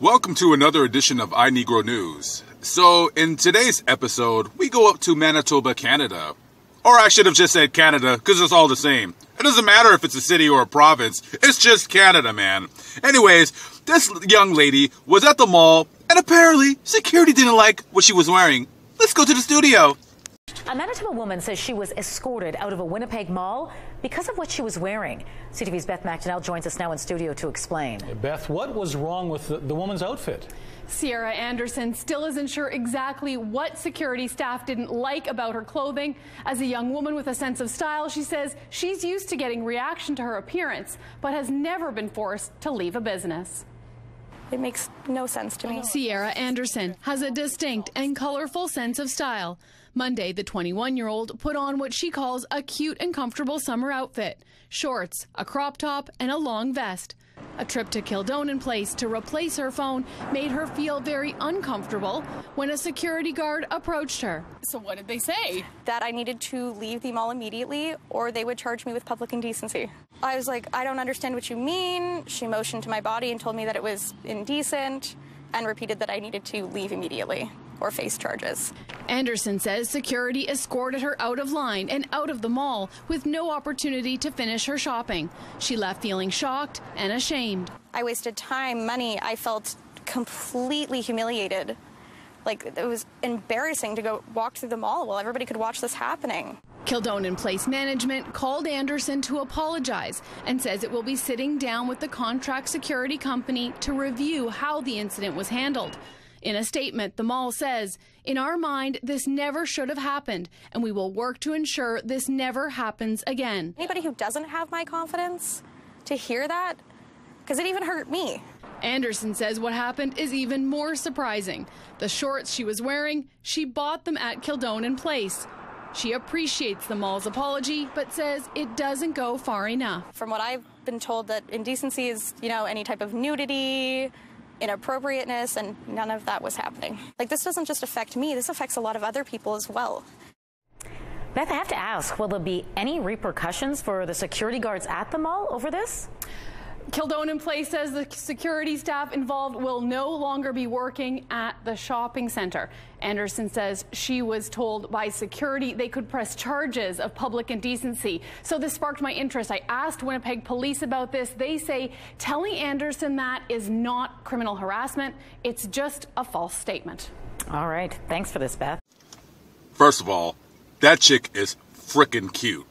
Welcome to another edition of iNegro News. So, in today's episode, we go up to Manitoba, Canada. Or I should have just said Canada, because it's all the same. It doesn't matter if it's a city or a province, it's just Canada, man. Anyways, this young lady was at the mall, and apparently, security didn't like what she was wearing. Let's go to the studio. A Manitoba woman says she was escorted out of a Winnipeg mall because of what she was wearing. CTV's Beth McDonnell joins us now in studio to explain. Beth, what was wrong with the, the woman's outfit? Sierra Anderson still isn't sure exactly what security staff didn't like about her clothing. As a young woman with a sense of style, she says she's used to getting reaction to her appearance, but has never been forced to leave a business. It makes no sense to me. Sierra Anderson has a distinct and colorful sense of style. Monday, the 21 year old put on what she calls a cute and comfortable summer outfit shorts, a crop top, and a long vest. A trip to Kildonan Place to replace her phone made her feel very uncomfortable when a security guard approached her. So, what did they say? That I needed to leave the mall immediately or they would charge me with public indecency. I was like, I don't understand what you mean. She motioned to my body and told me that it was indecent and repeated that I needed to leave immediately or face charges. Anderson says security escorted her out of line and out of the mall with no opportunity to finish her shopping. She left feeling shocked and ashamed. I wasted time, money. I felt completely humiliated. Like it was embarrassing to go walk through the mall while everybody could watch this happening. Kildonan Place Management called Anderson to apologize and says it will be sitting down with the contract security company to review how the incident was handled. In a statement, the mall says, In our mind, this never should have happened, and we will work to ensure this never happens again. Anybody who doesn't have my confidence to hear that, because it even hurt me. Anderson says what happened is even more surprising. The shorts she was wearing, she bought them at Kildonan Place. She appreciates the mall's apology, but says it doesn't go far enough. From what I've been told, that indecency is, you know, any type of nudity, inappropriateness, and none of that was happening. Like, this doesn't just affect me, this affects a lot of other people as well. Beth, I have to ask, will there be any repercussions for the security guards at the mall over this? Kildonan Place says the security staff involved will no longer be working at the shopping center. Anderson says she was told by security they could press charges of public indecency. So this sparked my interest. I asked Winnipeg police about this. They say telling Anderson that is not criminal harassment. It's just a false statement. All right. Thanks for this, Beth. First of all, that chick is frickin' cute.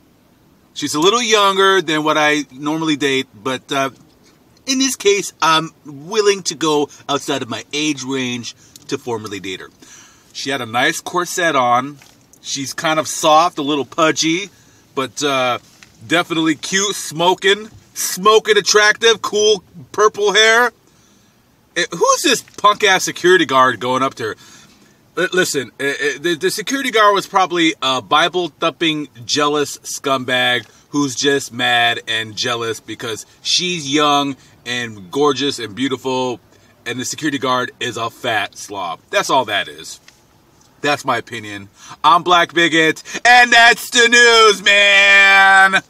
She's a little younger than what I normally date, but uh, in this case, I'm willing to go outside of my age range to formally date her. She had a nice corset on. She's kind of soft, a little pudgy, but uh, definitely cute, smoking, smoking attractive, cool purple hair. Eh, who's this punk ass security guard going up to her? Listen, eh, eh, the security guard was probably a Bible thumping, jealous scumbag who's just mad and jealous because she's young and gorgeous and beautiful, and the security guard is a fat slob. That's all that is. That's my opinion. I'm Black Bigot, and that's the news, man!